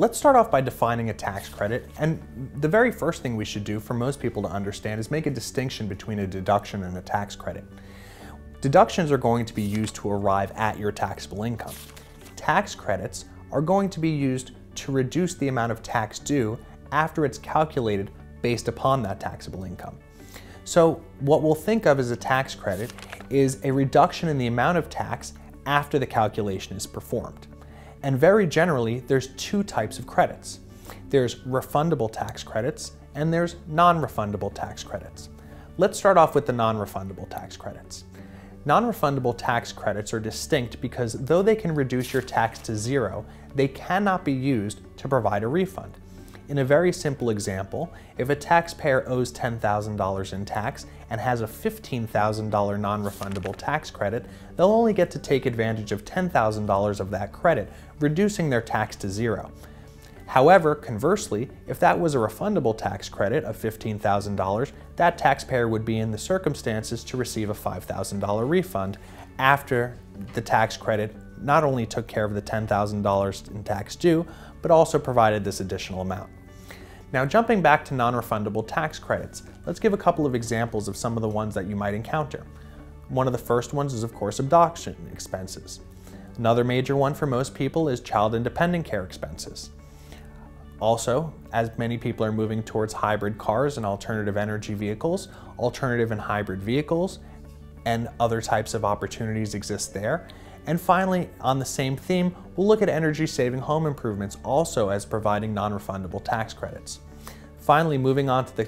Let's start off by defining a tax credit, and the very first thing we should do for most people to understand is make a distinction between a deduction and a tax credit. Deductions are going to be used to arrive at your taxable income. Tax credits are going to be used to reduce the amount of tax due after it's calculated based upon that taxable income. So what we'll think of as a tax credit is a reduction in the amount of tax after the calculation is performed. And very generally, there's two types of credits. There's refundable tax credits and there's non-refundable tax credits. Let's start off with the non-refundable tax credits. Non-refundable tax credits are distinct because though they can reduce your tax to zero, they cannot be used to provide a refund. In a very simple example, if a taxpayer owes $10,000 in tax and has a $15,000 non-refundable tax credit, they'll only get to take advantage of $10,000 of that credit, reducing their tax to zero. However, conversely, if that was a refundable tax credit of $15,000, that taxpayer would be in the circumstances to receive a $5,000 refund after the tax credit not only took care of the $10,000 in tax due, but also provided this additional amount. Now jumping back to non-refundable tax credits, let's give a couple of examples of some of the ones that you might encounter. One of the first ones is of course adoption expenses. Another major one for most people is child and dependent care expenses. Also, as many people are moving towards hybrid cars and alternative energy vehicles, alternative and hybrid vehicles, and other types of opportunities exist there. And finally, on the same theme, we'll look at energy saving home improvements also as providing non-refundable tax credits. Finally, moving on to the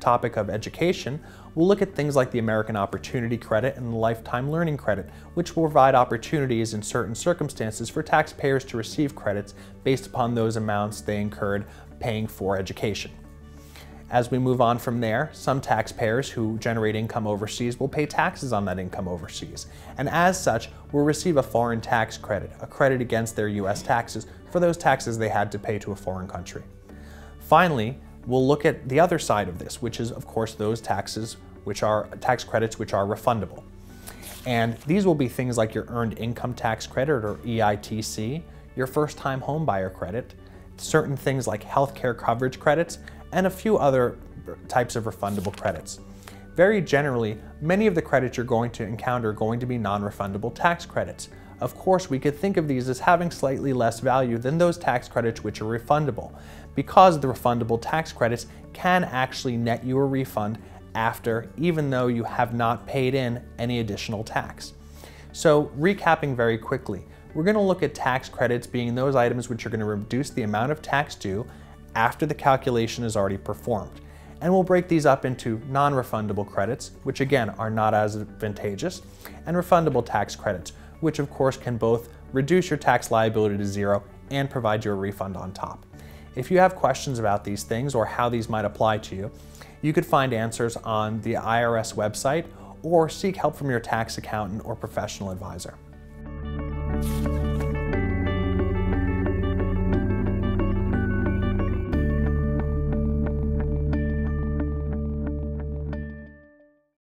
topic of education, we'll look at things like the American Opportunity Credit and the Lifetime Learning Credit, which will provide opportunities in certain circumstances for taxpayers to receive credits based upon those amounts they incurred paying for education. As we move on from there, some taxpayers who generate income overseas will pay taxes on that income overseas, and as such will receive a foreign tax credit, a credit against their US taxes for those taxes they had to pay to a foreign country. Finally, we'll look at the other side of this, which is of course those taxes which are tax credits which are refundable. And these will be things like your earned income tax credit or EITC, your first time home buyer credit, certain things like healthcare coverage credits, and a few other types of refundable credits. Very generally, many of the credits you're going to encounter are going to be non-refundable tax credits. Of course, we could think of these as having slightly less value than those tax credits which are refundable, because the refundable tax credits can actually net you a refund after, even though you have not paid in any additional tax. So recapping very quickly, we're going to look at tax credits being those items which are going to reduce the amount of tax due after the calculation is already performed. And we'll break these up into non-refundable credits, which again are not as advantageous, and refundable tax credits, which of course can both reduce your tax liability to zero and provide you a refund on top. If you have questions about these things or how these might apply to you, you could find answers on the IRS website or seek help from your tax accountant or professional advisor.